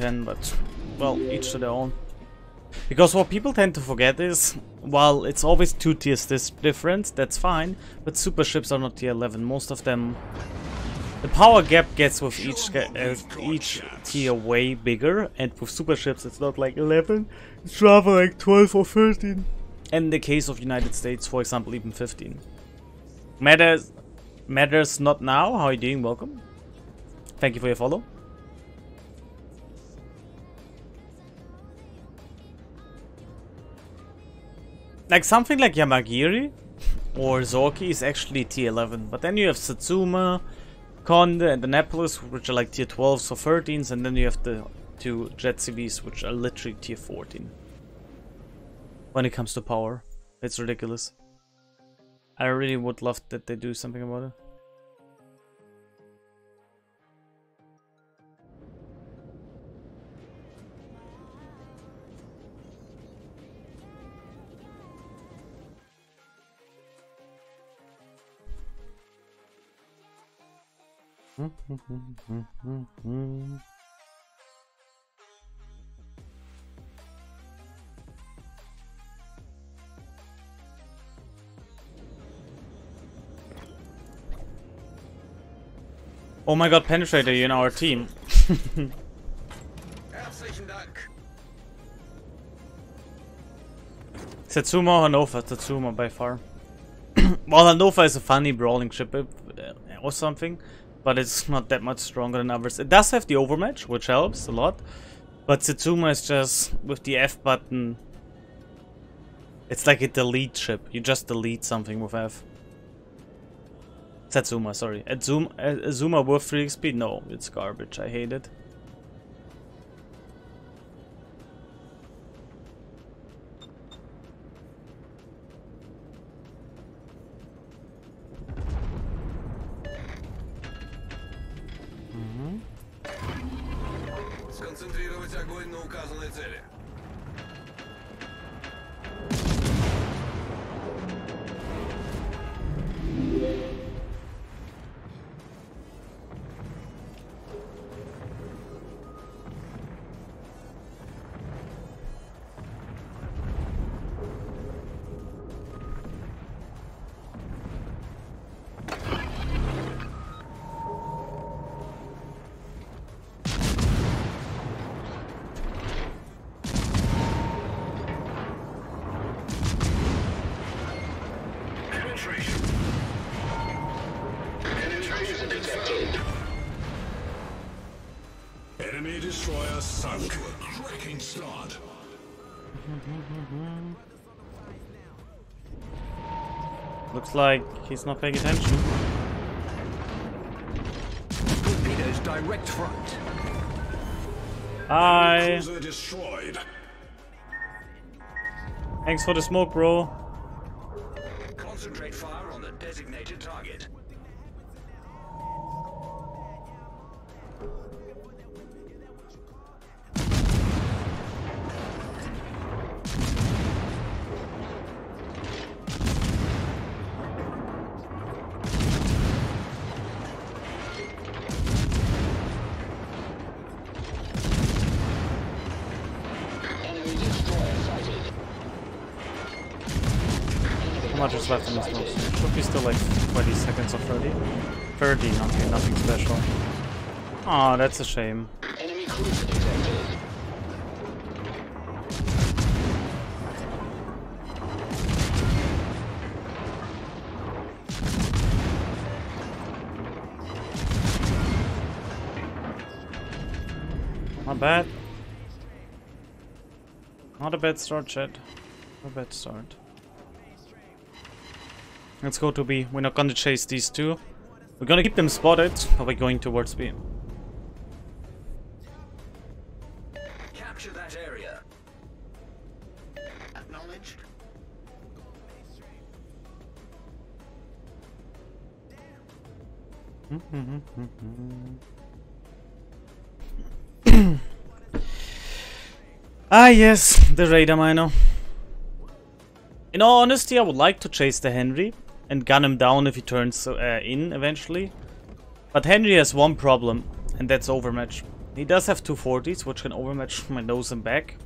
10, but, well, each to their own. Because what people tend to forget is, while it's always two tiers this difference, that's fine, but super ships are not tier 11. Most of them... The power gap gets with each uh, each tier way bigger, and with super ships it's not like 11, it's rather like 12 or 13. And in the case of United States, for example, even 15. Matters, matters not now. How are you doing? Welcome. Thank you for your follow. Like something like Yamagiri or Zorkiy is actually tier 11, but then you have Satsuma, Conde and Annapolis, which are like tier 12s or 13s, and then you have the two Jet CVs, which are literally tier 14. When it comes to power. It's ridiculous. I really would love that they do something about it. Oh my god, Penetrator, in our team. Satsuma or Hannover? Satsuma by far. well, Hannover is a funny brawling ship uh, or something but it's not that much stronger than others. It does have the overmatch, which helps a lot, but Satsuma is just, with the F button, it's like a delete chip. You just delete something with F. Satsuma, sorry. Azuma, Azuma worth 3 XP? No, it's garbage. I hate it. Сконцентрировать огонь на указанной цели. Looks like he's not paying attention. Torpedoes direct front. Hi. Thanks for the smoke, bro. Concentrate fire on the designated target. Left in this nose? Should be still like 20 seconds or 30. 30, okay, nothing special. Oh, that's a shame. Not bad. Not a bad start, Chad. Not a bad start. Let's go to B. We're not gonna chase these two. We're gonna keep them spotted, but we're going towards B. Capture that area. Acknowledged. ah yes, the radar miner. In all honesty, I would like to chase the Henri and gun him down if he turns uh, in eventually. But Henri has one problem, and that's overmatch. he does have 240s, which can overmatch my nose and back.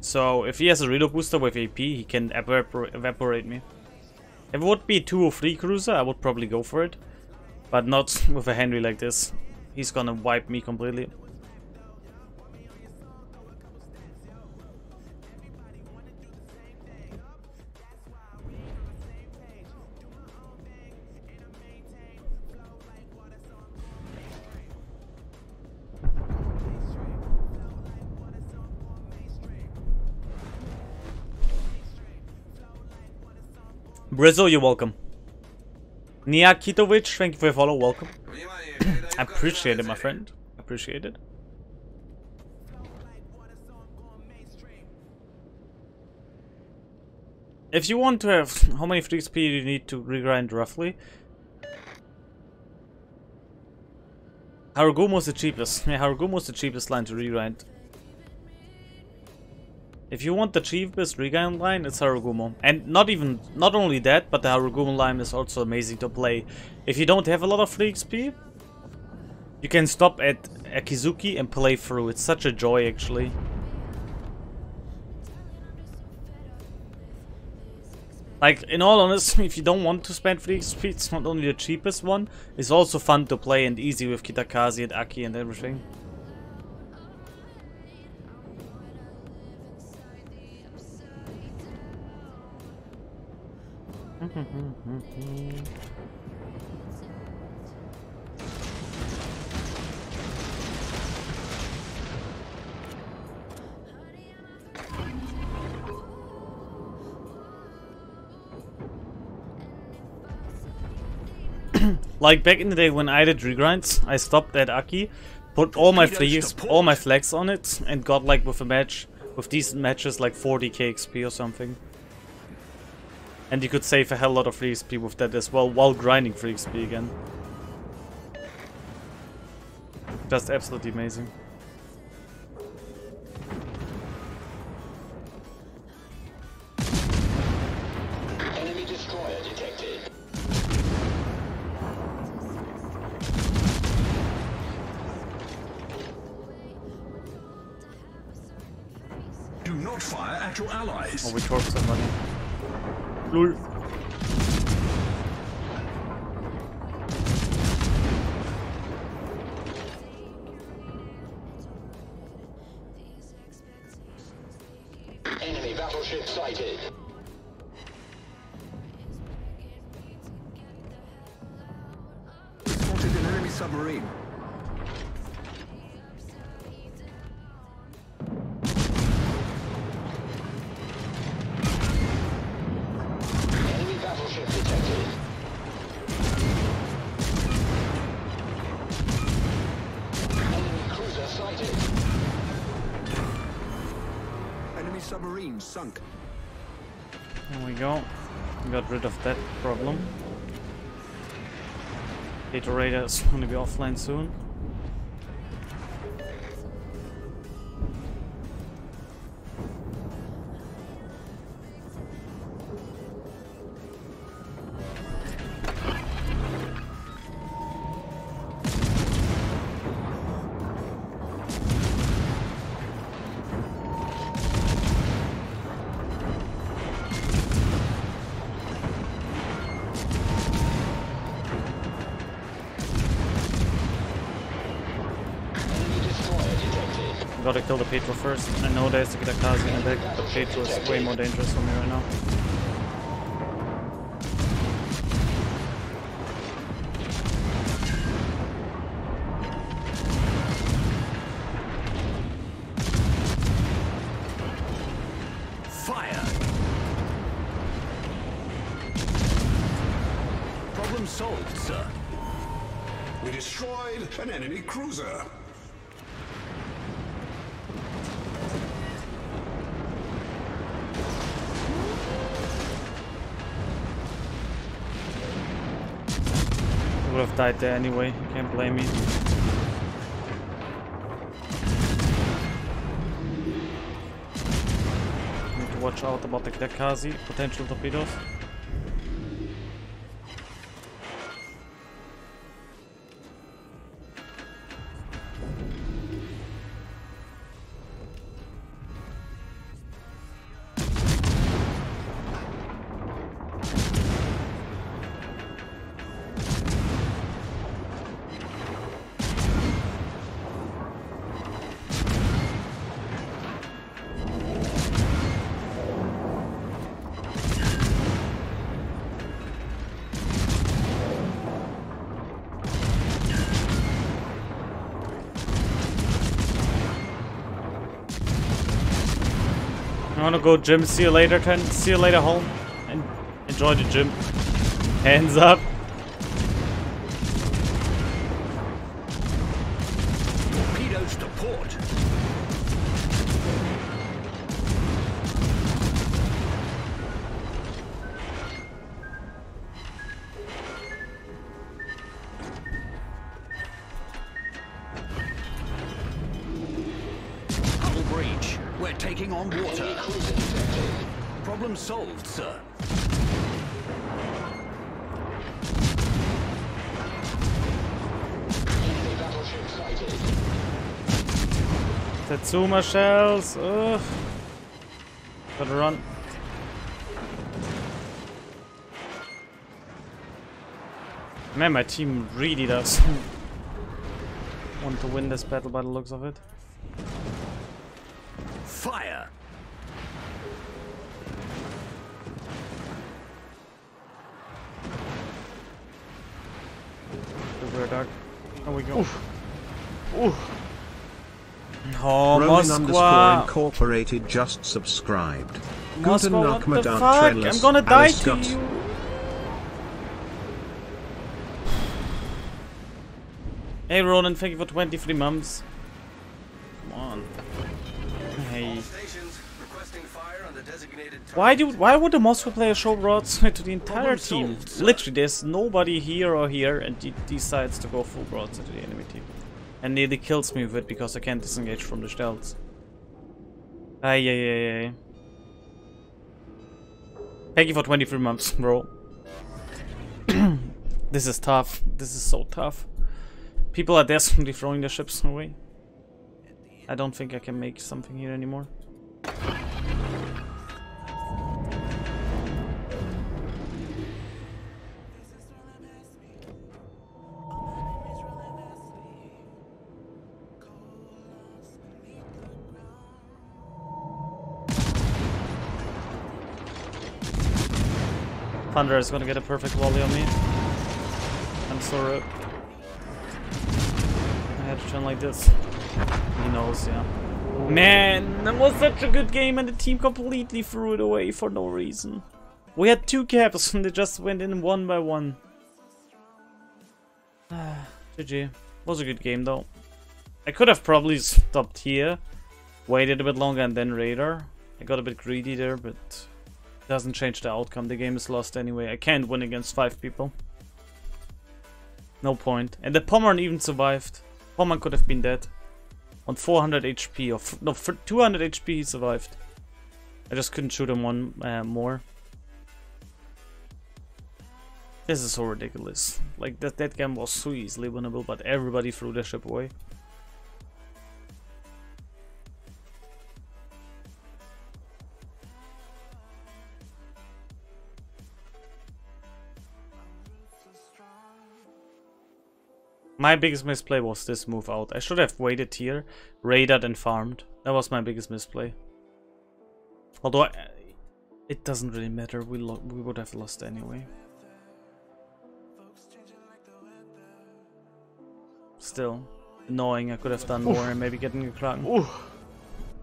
So if he has a reload booster with AP, he can evapor evaporate me. If it would be 2 or 3 cruiser, I would probably go for it. But not with a Henri like this. He's gonna wipe me completely. Brizzo, you're welcome. Nia Kitovic, thank you for your follow, welcome. I appreciate it, my friend. Appreciate it. If you want to have, how many free XP do you need to regrind roughly? Harugumo's the cheapest. Yeah, Harugumo's the cheapest line to regrind. If you want the cheapest regrind line, it's Harugumo. And not even, not only that, but the Harugumo line is also amazing to play. If you don't have a lot of free XP, you can stop at Akizuki and play through. It's such a joy, actually. Like, in all honesty, if you don't want to spend free XP, it's not only the cheapest one, it's also fun to play and easy with Kitakaze and Aki and everything. like back in the day when I did regrinds, I stopped at Aki, put all my fleas, all my flags on it, and got like with a match, with decent matches like 40k XP or something. And you could save a hell lot of free XP with that as well, while grinding free XP again. Just absolutely amazing. Enemy destroyer detected. Do not fire at your allies. Oh, we torched somebody. Lul. Enemy battleship sighted. Spotted an enemy submarine. Sunk. There we go. Got rid of that problem. Data is gonna be offline soon. Gotta kill the Petro first. I know there's a Kitakaze in the back, but Petro is way more dangerous for me right now. Fire. Problem solved, sir. We destroyed an enemy cruiser. Would have died there anyway, you can't blame me. Need to watch out about the Kitakaze, potential torpedoes. Wanna go gym. See you later, Ten. See you later, home. And enjoy the gym. Hands up. Torpedoes to port. Sir. Tatsuma shells. Ugh. Gotta run. Man, my team really does want to win this battle by the looks of it. Fire. Super dark. There we go. Oof. Oof. Oh, Ronin underscore incorporated just subscribed. Moskwa, Guten what Nacht, the Madame fuck? Trellis, I'm gonna die Alice to Scott. you. Hey Ronan, thank you for 23 months. Come on. Hey. Stations requesting fire on the designated Why do why would the Moscow player show broadside to the entire team? Literally, there's nobody here or here, and he decides to go full broadside to the enemy team, and nearly kills me with it because I can't disengage from the shells. Ay ay ay ay. Thank you for 23 months, bro. this is tough. This is so tough. People are desperately throwing their ships away. I don't think I can make something here anymore. Thunder is gonna get a perfect volley on me. I'm sorry. I had to turn like this. He knows, yeah. Man, that was such a good game and the team completely threw it away for no reason. We had two caps and they just went in one by one. GG. Was a good game though. I could have probably stopped here, waited a bit longer and then Raider. I got a bit greedy there, but doesn't change the outcome. The game is lost anyway. I can't win against five people. No point. And the Pommern even survived. Pommern could have been dead. On 400 HP. Or no, for 200 HP he survived. I just couldn't shoot him one uh, more. This is so ridiculous. Like, that, that game was so easily winnable, but everybody threw their ship away. My biggest misplay was this move out. I should have waited here, raided and farmed. That was my biggest misplay. Although, I, it doesn't really matter. We lo we would have lost anyway. Still, annoying. I could have done more and maybe getting a Kraken.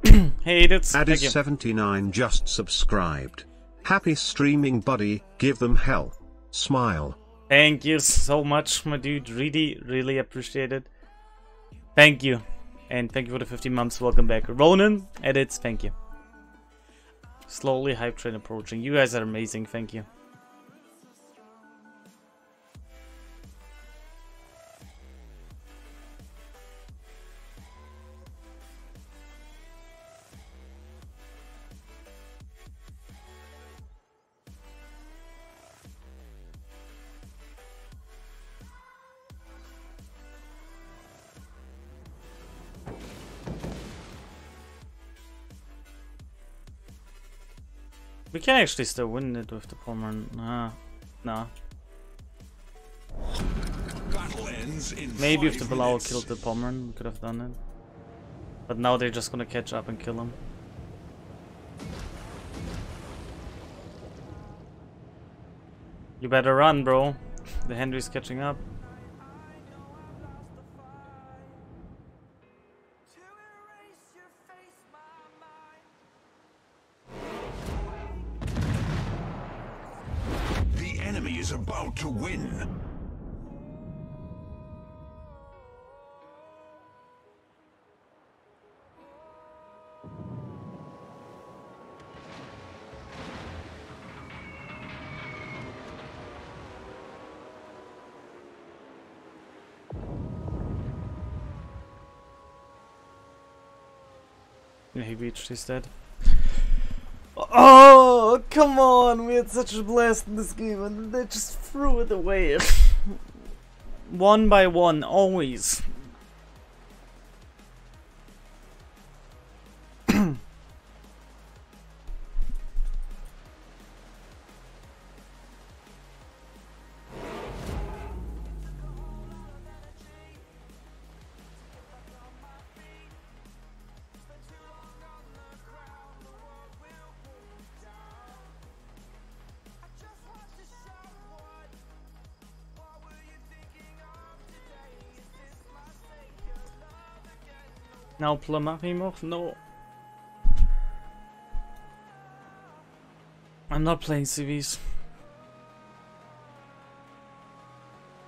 hey, that's thank. Addis79 just subscribed. Happy streaming, buddy. Give them hell. Smile. Thank you so much, my dude. Really, really appreciate it. Thank you. And thank you for the 15 months. Welcome back. Ronan, edits, thank you. Slowly hype train approaching. You guys are amazing. Thank you. We can actually still win it with the Pommern. Nah. Nah. Battle ends in Maybe if the Bilal killed the Pommern, we could have done it. But now they're just gonna catch up and kill him. You better run, bro. The Henri's catching up. Is about to win. Yeah, he reached, he's dead. Oh, Oh, come on! We had such a blast in this game and they just threw it away. one by one, always. Now Plamarimov? No. I'm not playing CVs.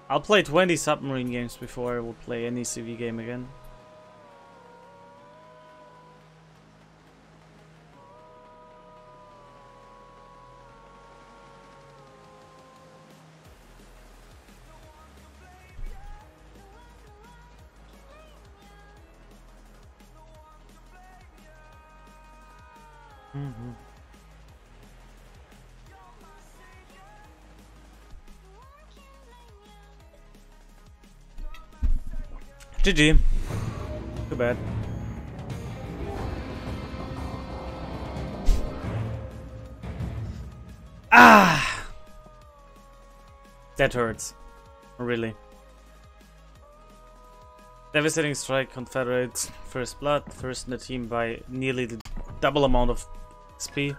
I'll play 20 submarine games before I will play any CV game again. GG. Too bad. Ah! That hurts. Really. Devastating strike, Confederates, first blood, first in the team by nearly the double amount of XP.